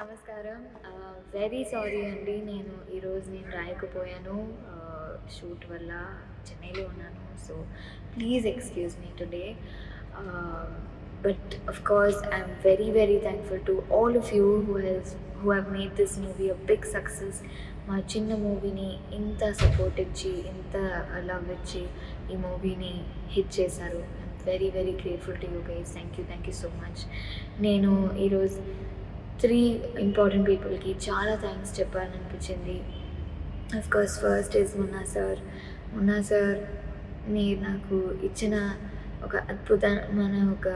నమస్కారం. Very sorry అండి. నేను ఈరోజు నేను రాయకపోయాను. షూట్ వల్ల చెన్నైలో ఉన్నాను. So please excuse me today. But of course I'm very very thankful to all of you who has who have made this movie a big success మా చిన్న మూవీని ఇంత సపోర్ట్ ఇచ్చి ఇంత లవ్ ఇచ్చి ఈ మూవీని హిట్ చేశారు. Very very grateful to you guys thank you thank you so much నేను ఈరోజు త్రీ ఇంపార్టెంట్ పీపుల్కి చాలా thanks చెప్పాలనిపించింది. Of course first is Munna sir Munna sir మీరు నాకు ఇచ్చిన ఒక అద్భుతమైన ఒక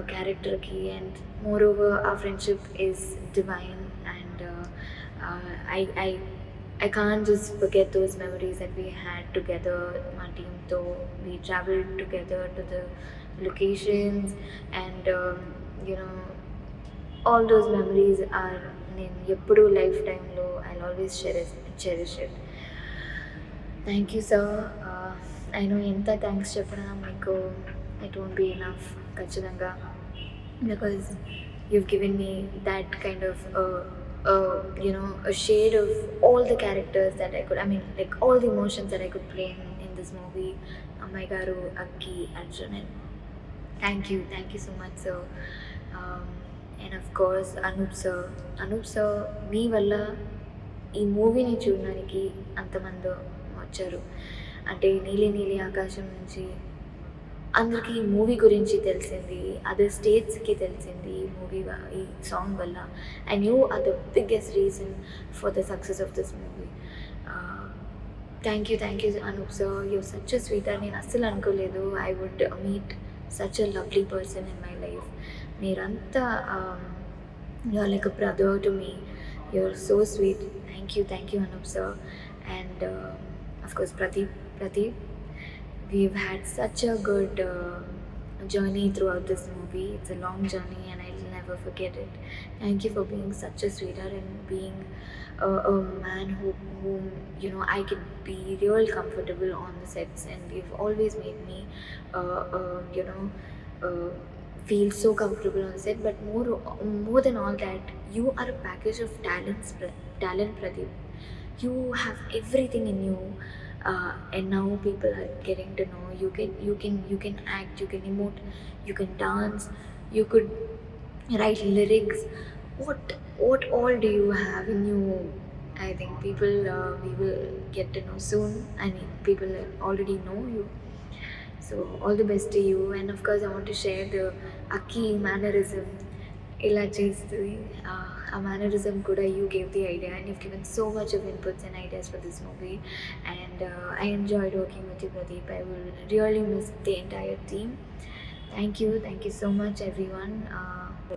క్యారెక్టర్కి అండ్ మోర్ ఓవర్ ఆ friendship is divine and I I I can just forget those memories that we had together మా టీమ్తో we travel together to the locations and you know um, you know all those memories are నేను ఎప్పుడు life టైంలో I always cherish cherish it thank you sir నేను ఎంత thanks చెప్పినా మీకు it won't be enough ఖచ్చితంగా because you've given me that kind of uh, uh, you know a shade of all the characters that I could I mean like all the emotions that I could play in, in this movie Ammai Garu, Akki, Arjun and thank you thank you so much sir um, and of course Anoop sir Anoop sir మీ వల్ల ఈ మూవీని చూడడానికి అంతమంది వచ్చారు. అంటే నీలి నీలి ఆకాశం నుంచి అందరికీ ఈ మూవీ గురించి తెలిసింది అదర్ స్టేట్స్కి తెలిసింది ఈ మూవీ ఈ సాంగ్ వల్ల. And you are the biggest reason for the success of this movie thank you thank you Anoop sir you such sweet నేను అస్సలు అనుకోలేదు. I would meet such a lovely person in my life మీరంతా you're like a brother to me you're so sweet thank you thank you Anoop sir and of course Pradeep Pradeep we've had such a good uh, journey throughout this movie. It's a long journey, and I'll never forget it. Thank you for being such a sweetheart and being a, a man who, whom you know I could be real comfortable on the sets, and you've always made me, uh, uh, you know. Feel so comfortable on set but more more than all that you are a package of talents talent pradeep. You have everything in you uh, and now people are getting to know you can you can you can act you can emote you can dance you could write lyrics. What what all do you have in you? I think people uh, we will get to know soon. I mean people already know you so all the best to you, and of course I want to share the Aki mannerism. Ila uh, a mannerism kuda you gave the idea and you've given so much of inputs and ideas for this movie and uh, I enjoyed working with you Pradeep. I will really miss the entire team. Thank you. Thank you so much everyone. Uh,